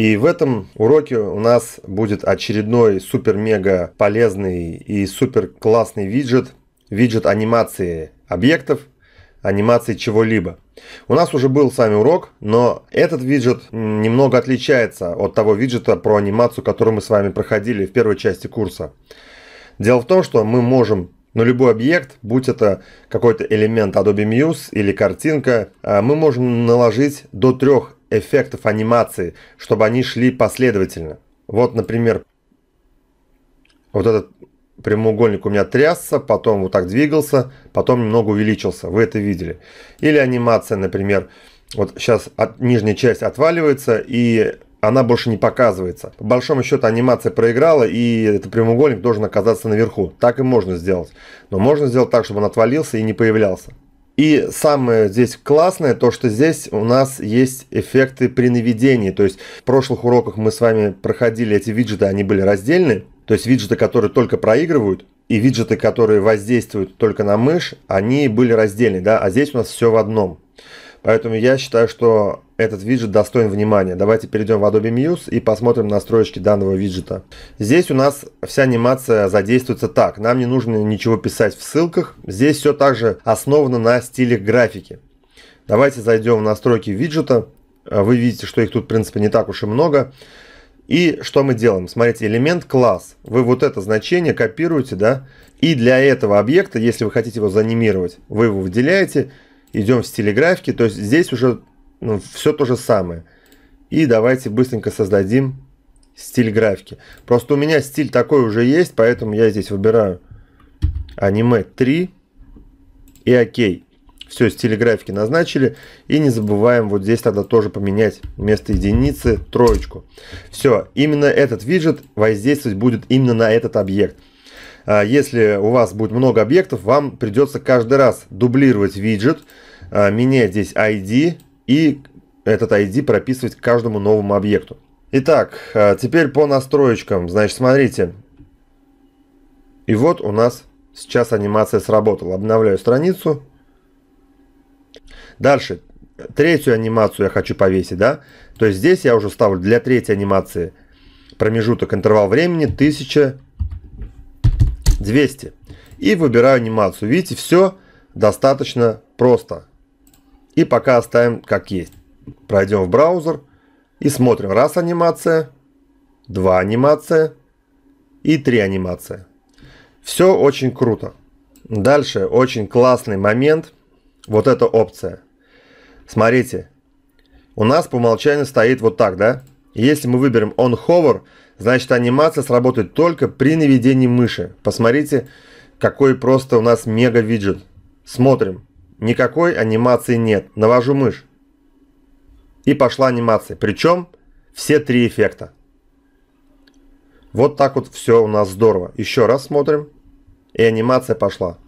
И в этом уроке у нас будет очередной супер-мега полезный и супер классный виджет, виджет анимации объектов, анимации чего-либо. У нас уже был с вами урок, но этот виджет немного отличается от того виджета про анимацию, который мы с вами проходили в первой части курса. Дело в том, что мы можем на любой объект, будь это какой-то элемент Adobe Muse или картинка, а, мы можем наложить до трех эффектов анимации, чтобы они шли последовательно. Вот, например, вот этот прямоугольник у меня трясся, потом вот так двигался, потом немного увеличился. Вы это видели. Или анимация, например, вот сейчас от, нижняя часть отваливается и она больше не показывается. По большому счету анимация проиграла, и этот прямоугольник должен оказаться наверху. Так и можно сделать. Но можно сделать так, чтобы он отвалился и не появлялся. И самое здесь классное, то что здесь у нас есть эффекты при наведении. То есть в прошлых уроках мы с вами проходили эти виджеты, они были раздельны. То есть виджеты, которые только проигрывают, и виджеты, которые воздействуют только на мышь, они были раздельны, да, а здесь у нас все в одном. Поэтому я считаю, что этот виджет достоин внимания. Давайте перейдем в Adobe Muse и посмотрим настройки данного виджета. Здесь у нас вся анимация задействуется так. Нам не нужно ничего писать в ссылках. Здесь все также основано на стиле графики. Давайте зайдем в настройки виджета. Вы видите, что их тут в принципе не так уж и много. И что мы делаем? Смотрите, элемент класс. Вы вот это значение копируете, да? И для этого объекта, если вы хотите его заанимировать, вы его выделяете идем в стиле графики, то есть здесь уже ну, все то же самое. И давайте быстренько создадим стиль графики. Просто у меня стиль такой уже есть, поэтому я здесь выбираю аниме 3 и окей. Все, стиль графики назначили. И не забываем вот здесь тогда тоже поменять вместо единицы троечку. Все, именно этот виджет воздействовать будет именно на этот объект. А, если у вас будет много объектов, вам придется каждый раз дублировать виджет, а, менять здесь ID и этот ID прописывать к каждому новому объекту. Итак, а, теперь по настроечкам. Значит, смотрите. И вот у нас сейчас анимация сработала. Обновляю страницу. Дальше. Третью анимацию я хочу повесить, да? То есть здесь я уже ставлю для третьей анимации промежуток интервал времени 1000 200. И выбираю анимацию. Видите, все достаточно просто. И пока оставим как есть. Пройдем в браузер и смотрим. Раз анимация, два анимация и три анимация. Все очень круто. Дальше очень классный момент. Вот эта опция. Смотрите. У нас по умолчанию стоит вот так, да? Если мы выберем On Hover, значит анимация сработает только при наведении мыши. Посмотрите, какой просто у нас мега виджет. Смотрим. Никакой анимации нет. Навожу мышь. И пошла анимация. Причем все три эффекта. Вот так вот все у нас здорово. Еще раз смотрим. И анимация пошла.